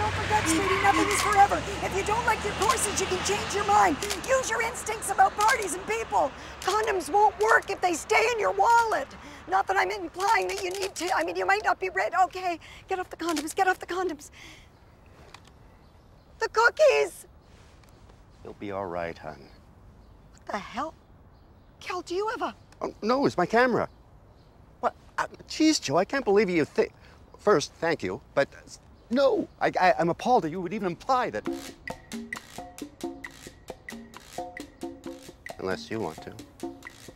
don't forget, sweetie, nothing is forever. If you don't like your corsets, you can change your mind. Use your instincts about parties and people. Condoms won't work if they stay in your wallet. Not that I'm implying that you need to. I mean, you might not be ready. Okay, get off the condoms. Get off the condoms. The cookies. You'll be all right, hon. What the hell? Kel, do you have a... Oh, no, it's my camera. What? Uh, Jeez, Joe, I can't believe you think... First, thank you, but uh, no, I, I, I'm appalled that you would even imply that... Unless you want to.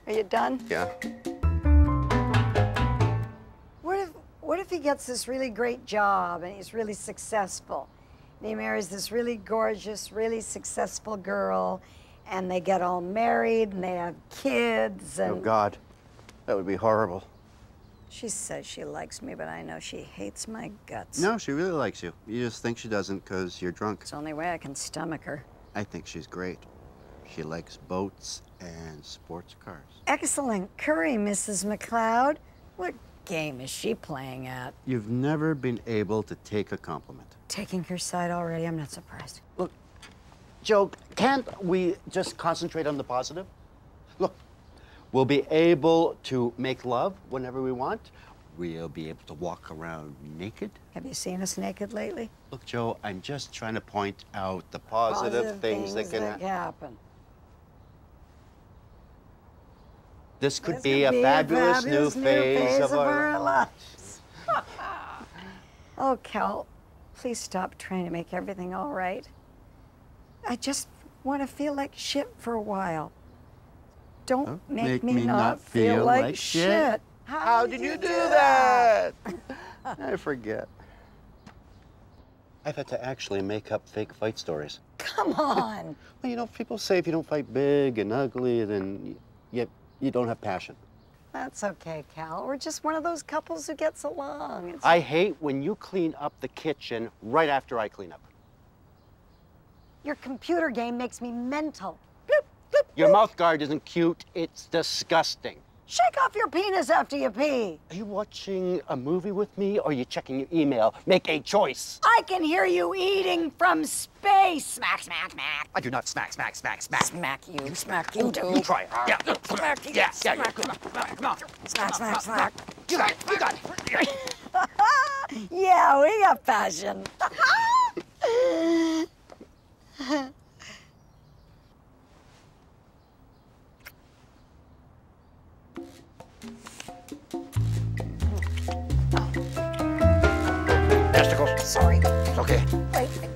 Are you done? Yeah. What if, what if he gets this really great job and he's really successful? And he marries this really gorgeous, really successful girl, and they get all married and they have kids oh, and... Oh, God. That would be horrible. She says she likes me, but I know she hates my guts. No, she really likes you. You just think she doesn't because you're drunk. It's the only way I can stomach her. I think she's great. She likes boats and sports cars. Excellent curry, Mrs. McLeod. What game is she playing at? You've never been able to take a compliment. Taking her side already? I'm not surprised. Look, Joe, can't we just concentrate on the positive? Look, we'll be able to make love whenever we want. We'll be able to walk around naked. Have you seen us naked lately? Look, Joe, I'm just trying to point out the positive, things, that can that happen. happen. This could This be a could fabulous, new, fabulous phase, of, our, lives. oh, Cal, please stop trying to make everything all right. I just want to feel like shit for a while. Don't Huh? make, me, not, feel, like, shit. How did you do that? I forget. I've had to actually make up fake fight stories. Come on. Well, you know, people say if you don't fight big and ugly, then you, you don't have passion. That's okay, Cal. We're just one of those couples who gets along. It's I hate when you clean up the kitchen right after I clean up. Your computer game makes me mental. Bloop, bloop, Your mouth guard isn't cute, it's disgusting. Shake off your penis after you pee. Are you watching a movie with me or are you checking your email? Make a choice. I can hear you eating from space. Smack, smack, smack. I do not smack, smack, smack, smack. Smack you, smack you oh, too. You try it. Yeah. Smack you. Yeah, yeah, yeah. smack Come on, come on, come on. Smack, smack, smack. You got it, you got it. Yeah, we got passion. Sorry. Okay. Wait.